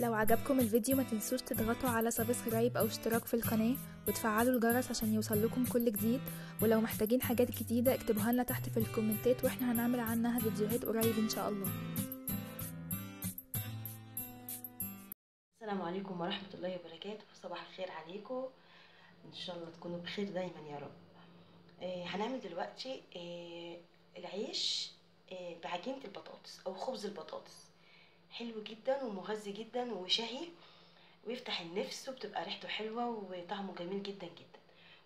لو عجبكم الفيديو ما تنسوش تضغطوا على subscribe أو اشتراك في القناة وتفعلوا الجرس عشان يوصل لكم كل جديد. ولو محتاجين حاجات جديدة اكتبوها لنا تحت في ال comment ات وإحنا هنعمل عنها فيديوهات قريب إن شاء الله. السلام عليكم ورحمة الله وبركاته. صباح الخير عليكم. إن شاء الله تكونوا بخير دايما يا رب. آه هنعمل دلوقتي آه العيش آه بعجينة البطاطس أو خبز البطاطس. حلو جدا ومغذي جدا وشهي ويفتح النفس وبتبقى ريحته حلوة وطعمه جميل جدا جدا.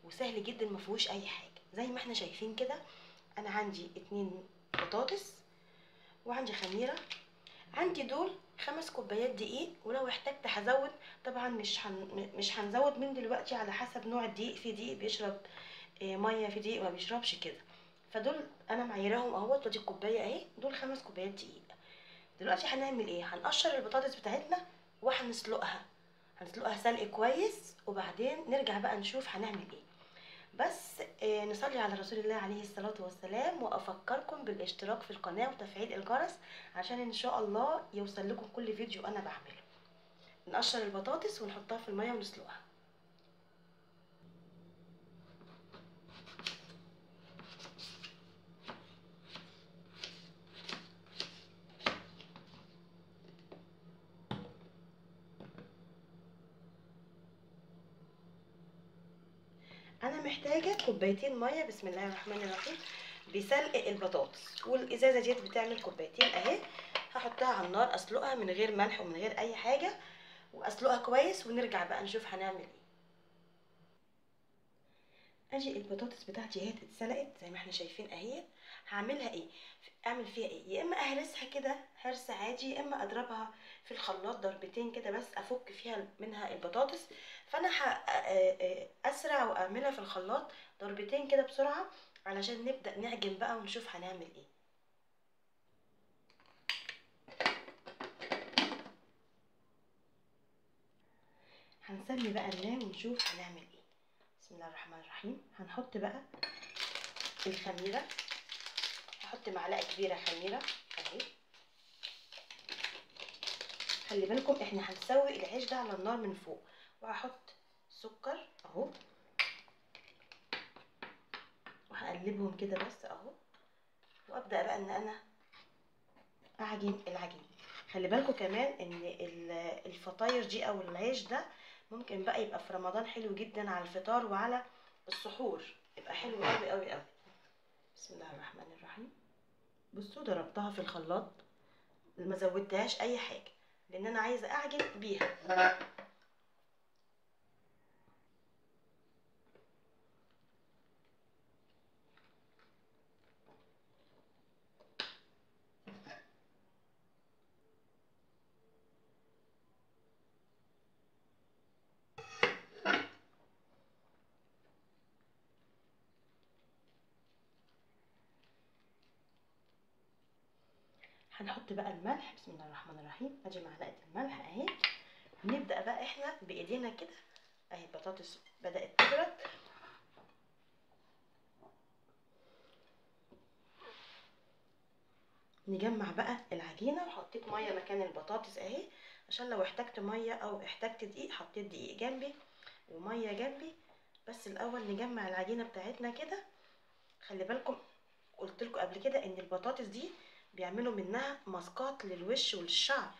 وسهل جدا مفيهوش أي حاجة. زي ما إحنا شايفين كده أنا عندي اتنين بطاطس وعندي خميرة. عندي دول خمس كوبايات دقيق ولو احتجت هزود طبعا مش هن... مش هنزود من دلوقتي على حسب نوع الدقيق. في دقيق بيشرب آه، مية في دقيق ما بيشربش كده. فدول أنا معيراهم أهوت ودي الكوباية أهي. دول خمس كوبايات دقيق. دلوقتي هنعمل إيه؟ هنقشر البطاطس بتاعتنا وهنسلقها. هنسلقها سلق كويس وبعدين نرجع بقى نشوف هنعمل إيه. بس آه، نصلي على رسول الله عليه الصلاة والسلام وأفكركم بالاشتراك في القناة وتفعيل الجرس عشان إن شاء الله يوصل لكم كل فيديو أنا بعمله. نقشر البطاطس ونحطها في المية ونسلقها. أنا محتاجة كوبايتين مية بسم الله الرحمن الرحيم بسلق البطاطس. والإزازة ديت بتعمل كوبايتين أهي. هحطها على النار أسلقها من غير ملح ومن غير أي حاجة وأسلقها كويس ونرجع بقى نشوف هنعمل إيه. أجي البطاطس بتاعتي أهي اتسلقت زي ما إحنا شايفين اهي هعملها إيه؟ أعمل فيها إيه؟ يا إما أهرسها كده هرس عادي يا إما أضربها في الخلاط ضربتين كده بس أفك فيها منها البطاطس. فأنا أسرع وأعملها في الخلاط ضربتين كده بسرعة علشان نبدأ نعجن بقى ونشوف هنعمل إيه. هنسمي بقى الله ونشوف هنعمل إيه. بسم الله الرحمن الرحيم. هنحط بقى الخميرة. هحط معلقة كبيرة خميره أهي. خلي بالكم إحنا هنسوي العيش ده على النار من فوق. وهحط سكر أهو. وهقلبهم كده بس أهو. وأبدأ بقى إن أنا أعجن العجين. خلي بالكم كمان إن ال- الفطاير دي أو العيش ده ممكن بقى يبقى في رمضان حلو جدا على الفطار وعلى السحور. يبقى حلو قوي قوي قوي بسم الله الرحمن الرحيم. بصوا ضربتها في الخلاط ما زودتهاش أي حاجة لأن أنا عايزة أعجن بيها. هنحط بقى الملح بسم الله الرحمن الرحيم. ادي معلقة الملح أهي. ونبدا بقى إحنا بإيدينا كده. أهي البطاطس بدأت تبرد. نجمع بقى العجينة وحطيت مية مكان البطاطس أهي. عشان لو احتجت مية أو احتجت دقيق حطيت دقيق جنبي ومية جنبي. بس الأول نجمع العجينة بتاعتنا كده. خلي بالكم قلت لكم قبل كده إن البطاطس دي بيعملوا منها ماسكات للوش وللشعر.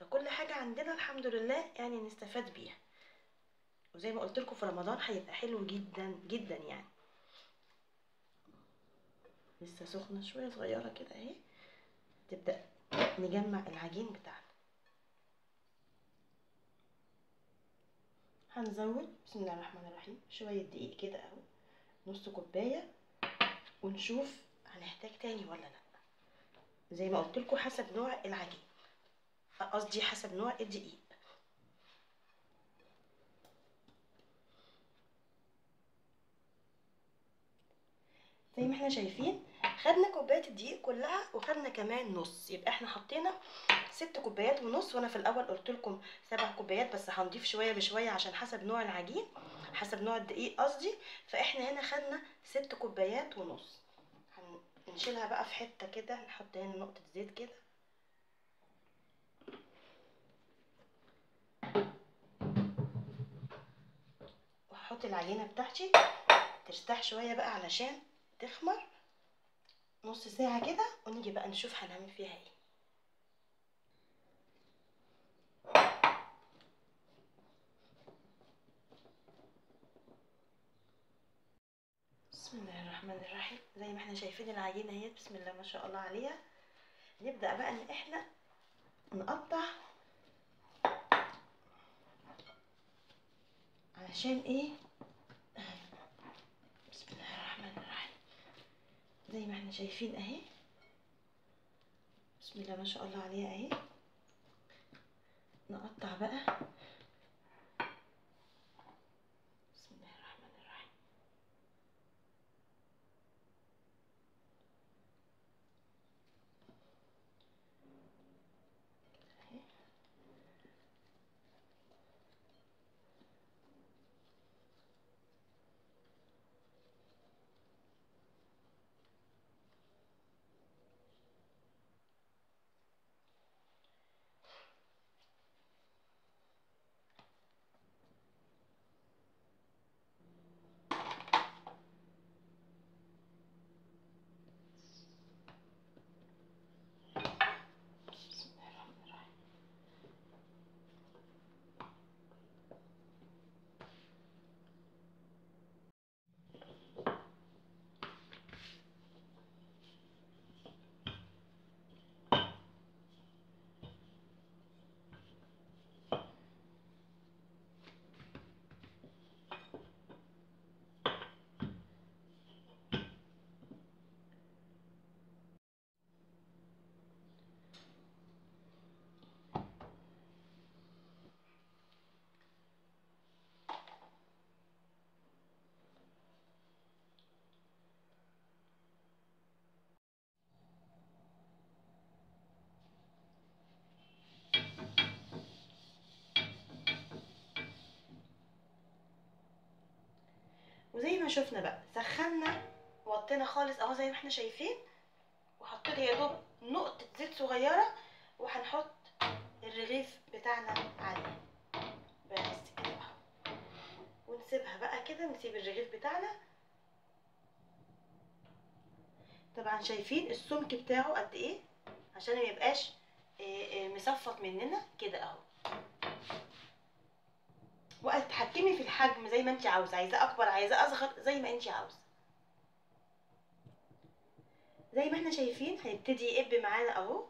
فكل حاجة عندنا الحمد لله يعني نستفاد بيها. وزي ما قلت لكم في رمضان هيبقى حلو جدا جدا يعني. لسه سخنة شوية صغيرة كده أهي. تبدأ نجمع العجين بتاعنا. هنزود بسم الله الرحمن الرحيم شوية دقيق كده أهو نص كوباية ونشوف هنحتاج تاني ولا لأ؟ زي ما قلت لكم حسب نوع العجين. قصدي حسب نوع الدقيق. زي ما إحنا شايفين خدنا كوباية الدقيق كلها وخدنا كمان نص. يبقى إحنا حطينا ست كوبايات ونص وأنا في الأول قلت لكم سبع كوبايات بس هنضيف شوية بشوية عشان حسب نوع العجين حسب نوع الدقيق قصدي. فاحنا هنا خدنا ست كوبايات ونص. نشيلها بقى في حتة كده نحط هنا نقطة زيت كده. واحط العجينة بتاعتي ترتاح شوية بقى علشان تخمر. نص ساعة كده ونيجي بقى نشوف هنعمل فيها إيه. بسم الله الرحمن الرحيم. زي ما إحنا شايفين العجينة اهي بسم الله ما شاء الله عليها. نبدأ بقى إن إحنا نقطع علشان إيه؟ بسم الله الرحمن الرحيم. زي ما إحنا شايفين أهي. بسم الله ما شاء الله عليها أهي. نقطع بقى ما شفنا بقى. سخنا وطينا خالص أهو زي ما إحنا شايفين. وحطيت يا دوب نقطة زيت صغيرة وهنحط الرغيف بتاعنا عليه. بس كده أهو. ونسيبها بقى كده نسيب الرغيف بتاعنا. طبعا شايفين السمك بتاعه قد إيه؟ عشان ما يبقاش إيه إيه مصفط مننا. كده أهو. وتحكمي في الحجم زي ما انت عاوزة. عايزاه أكبر عايزاه أصغر زي ما انت عاوزة. زي ما إحنا شايفين هيبتدي يقب معانا أهو.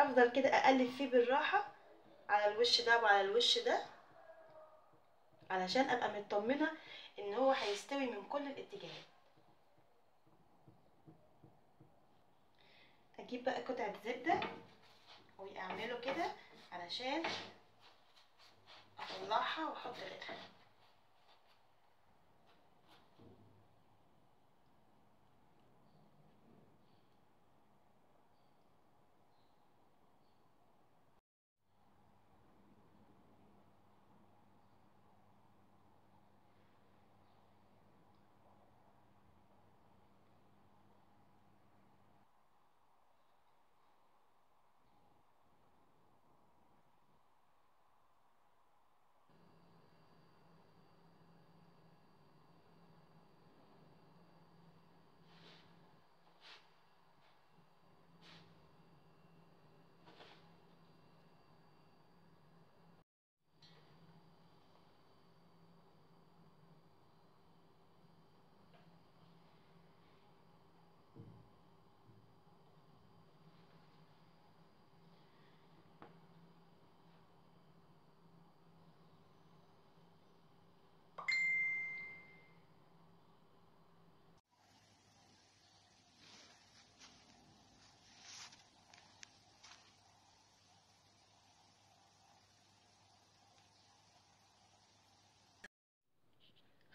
أفضل كده أقلب فيه بالراحة على الوش ده وعلى الوش ده علشان أبقى مطمنة إن هو هيستوي من كل الاتجاهات. أجيب بقى قطعة زبدة وأعمله كده علشان اطلعها واحط غيرها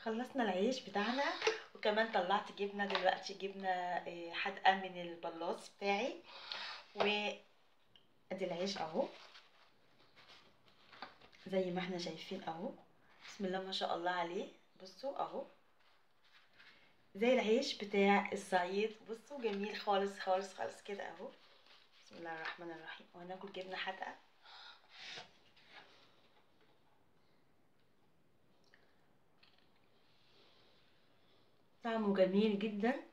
خلصنا العيش بتاعنا وكمان طلعت جبنة دلوقتي جبنة إيه، حادقة من البلاص بتاعي. وادي العيش اهو. زي ما إحنا شايفين اهو. بسم الله ما شاء الله عليه. بصوا اهو. زي العيش بتاع الصعيد. بصوا جميل خالص خالص خالص كده اهو. بسم الله الرحمن الرحيم. وهناكل جبنة حادقة. طعمه جميل جدا.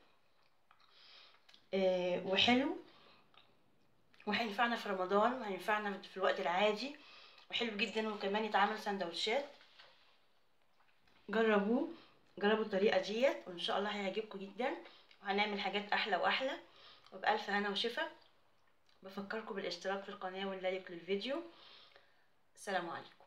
آه وحلو. وهينفعنا في رمضان وهينفعنا في الوقت العادي. وحلو جدا وكمان يتعمل سندوتشات. جربوه جربوا الطريقة ديت وإن شاء الله هيعجبكم جدا. وهنعمل حاجات أحلى وأحلى. وبالف هنا وشفا. بفكركم بالاشتراك في القناة واللايك للفيديو. السلام عليكم.